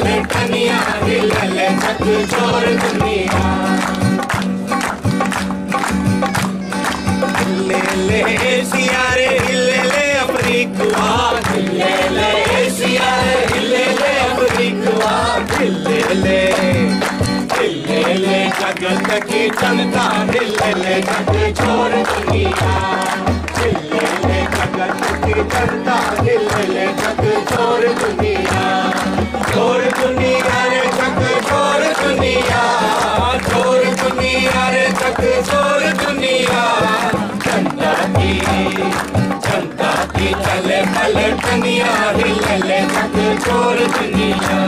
पलटनिया हिले झक झोर दुनिया हिले ले ले एशिया रे की जनता हिले ले झक झोर दुनिया झक झोर दुनिया जनता की जनता की चले पलटनिया हिले झक झोर दुनिया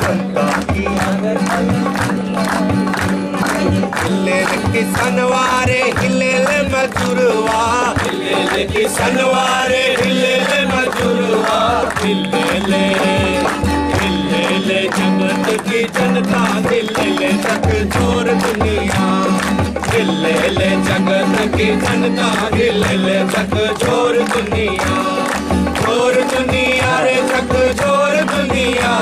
जनता की अगर हिले मजूरवा हिले किसान वारे हिले मजूरवा हिले हिले जगत की जनता हिले तक छोर दुनिया हिले जगत की जनता हिले तक छोर दुनिया छोर दुनिया रे तक छोर दुनिया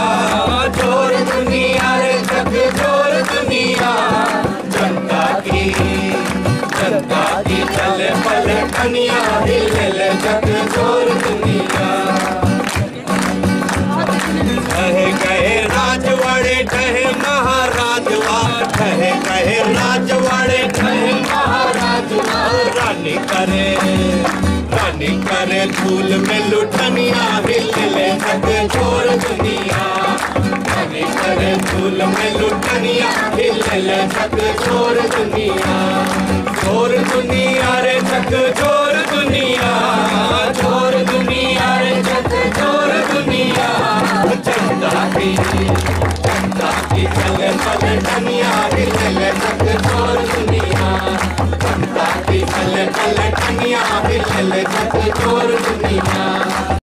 छोर दुनिया रे तक छोर दुनिया जनता की जनता की चले पलटनिया हिले जग छोर दुनिया करे। रानी करे धूल में लुटनिया हिले तक छोड़ दुनिया। रानी करे धूल में लुटनिया हिले तक छोड़ दुनिया। छोड़ दुनिया रे तक छोड़ दुनिया। छोड़ दुनिया रे तक छोड़ दुनिया। चंदा की जनता की चले पलटनिया हिले